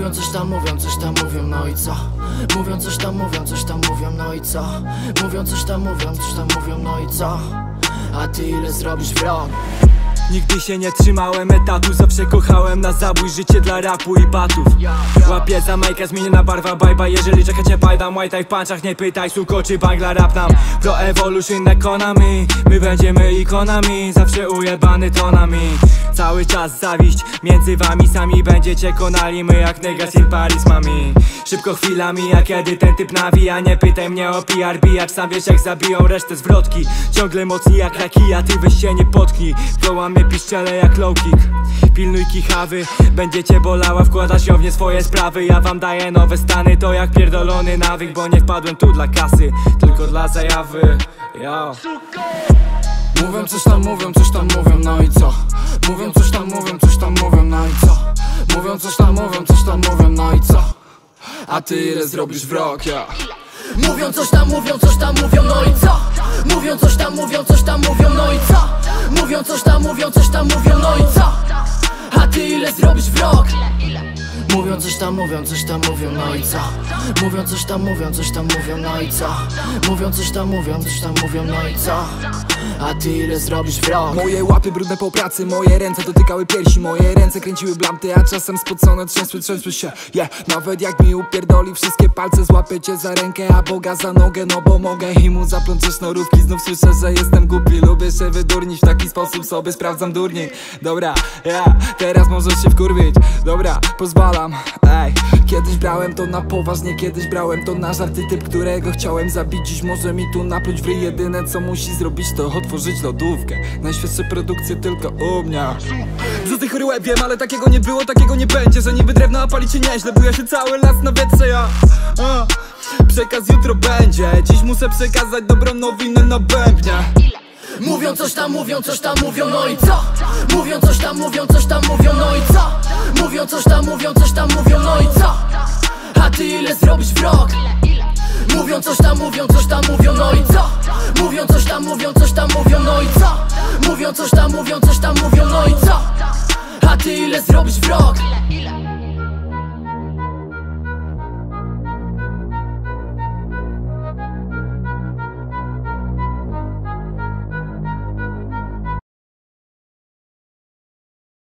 Mówią coś tam, mówią, coś tam mówią, no i co? Mówią coś tam, mówią, coś tam mówią, no i co? Mówią coś tam, mówią, coś tam mówią, no i co? A ty ile zrobisz w rok? Nigdy się nie trzymałem etatu, zawsze kochałem na zabój Życie dla rapu i batów Łapię za majkę, zmieniona barwa bajba Jeżeli czekacie bajdam, white w punchach Nie pytaj suko czy bangla rap nam. Pro Evolution Konami My będziemy ikonami Zawsze ujebany tonami. Cały czas zawiść między wami Sami będziecie konali My jak niggas Paris mami. Szybko chwilami, a kiedy ten typ nawija Nie pytaj mnie o PRB Jak sam wiesz jak zabiją resztę zwrotki. Ciągle mocni jak raki, a ty weź się nie potknij Wołamy piszczele jak low kick Pilnuj kichawy, będzie cię bolała Wkładasz ją w nie swoje sprawy Ja wam daję nowe stany, to jak pierdolony nawyk Bo nie wpadłem tu dla kasy, tylko dla zajawy Yo. Mówią coś tam, mówią, coś tam mówią, no i co? Mówią coś tam, mówią, coś tam mówią, no i co? Mówią coś tam, mówią, coś tam mówią, no i co? A ty ile zrobisz w rok, ja? Mówią coś tam, mówią, coś tam mówią, no i co? Mówią coś tam, mówią, coś tam mówią, no i co? Mówią coś tam, mówią, coś tam mówią, no i co? A ty ile zrobisz w rok? Mówią coś tam, mówią, coś tam mówią, no i co? Mówią coś tam, mówią, coś tam mówią, no i co? Mówią coś tam, mówią, coś tam mówią, no i co? A ty ile zrobisz w rok? Moje łapy brudne po pracy, moje ręce dotykały piersi Moje ręce kręciły blamty, a czasem spocone trzęsły, trzęsły się Yeah, nawet jak mi upierdoli wszystkie palce Złapię cię za rękę, a Boga za nogę No bo mogę i mu zaplączę sznurówki Znów słyszę, że jestem głupi Lubię się wydurnić, w taki sposób sobie sprawdzam durni Dobra, ja, teraz możesz się wkurwić Dobra, ej. Kiedyś brałem to na poważnie, kiedyś brałem to na żarty. Typ, którego chciałem zabić, dziś może mi tu napluć w Jedyne co musi zrobić to otworzyć lodówkę. Najświeższe produkcje tylko u mnie. Wrzucaj chory łeb, wiem, ale takiego nie było, takiego nie będzie. Że niby drewno, a pali się nieźle Buja się cały las na wietrze, ja. A. Przekaz jutro będzie. Dziś muszę przekazać dobrą nowinę na bębnie Mówią coś tam, mówią coś tam mówią, no i co? Mówią coś tam, mówią coś tam mówią, no i co? Mówią coś tam, mówią coś tam mówią, no i co? A ty ile zrobisz w rok? Mówią coś tam, mówią coś tam mówią, no i co? Mówią coś tam, mówią coś tam mówią, no i co? Mówią coś tam, mówią coś tam mówią, no i co?